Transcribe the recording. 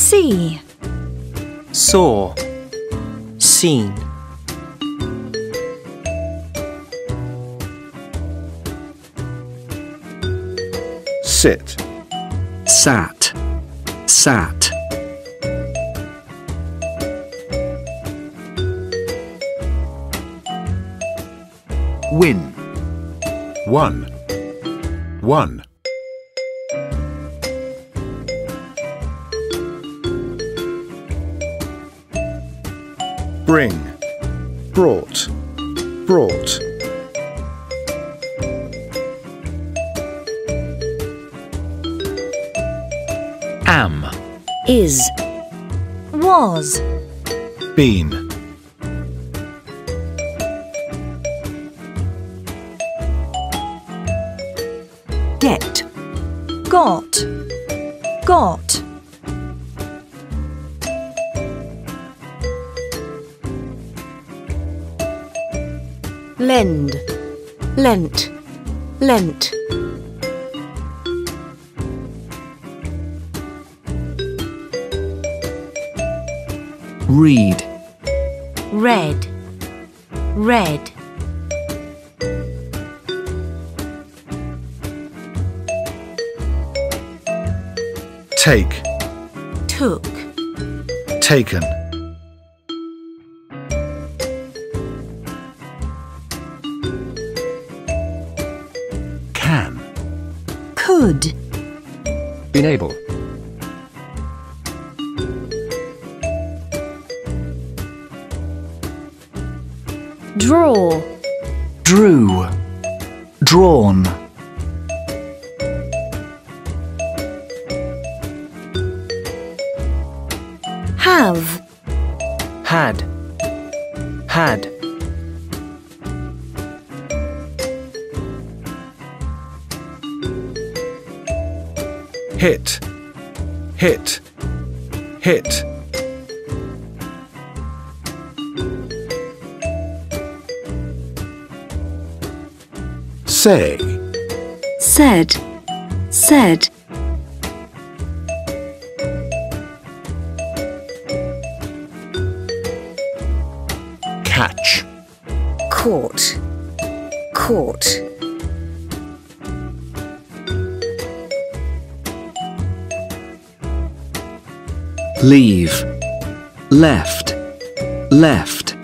See. Saw. Seen. Sit. Sat. Sat. Win. Won. Won. Bring. Brought. Brought. Am. Is. Was. Been. Get. Got. Got. Lend. Lent. Lent. Read. read, read. Take. Took. Taken. Could. Enable. Draw. Drew. Drawn. Have. Had. Had. Hit. Hit. Hit. Say. Said. Said. Catch. Caught. Caught. Leave. Left. Left.